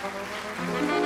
Música